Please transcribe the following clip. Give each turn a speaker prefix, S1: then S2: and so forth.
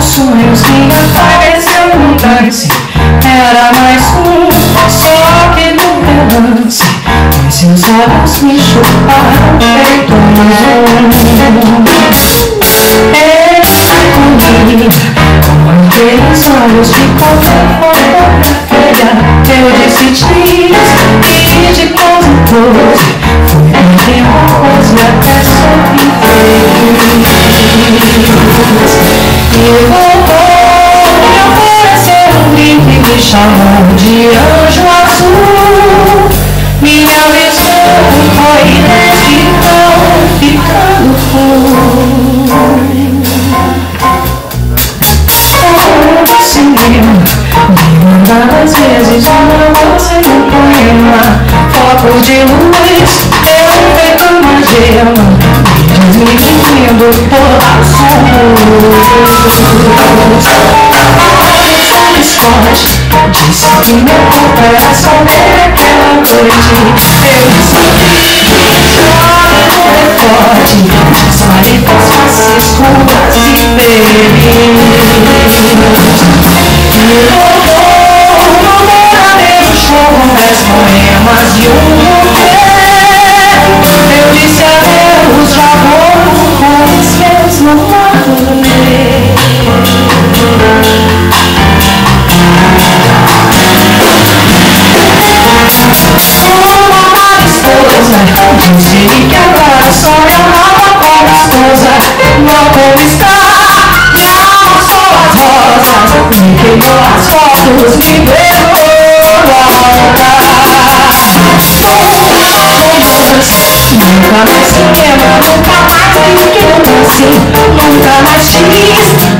S1: sonhos me apareceu um lance. Era mais um, só que no relance. Os seus olhos me chuparam feito um Escondida Com aqueles olhos de fotografia Eu disse dias e de pose em me chamou de anjo azul Me avisou foi então ficando No cinema me várias vezes uma você no poema Focos de luz eu feito uma gema Desmentindo toda a Scott Disse que meu só ver aquela noite Eu disse Chora no forte As maripas faces ruas e feridas Me levou no moradeiro show com dez poemas e um buquê esposa Não como Minha alma só as rosas Me queimou as fotos Me beijou a Nunca mais cinema, nunca mais brinquedo assim Nunca mais X, mais pergunta